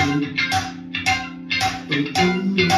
Boom, boom.